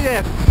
Yeah.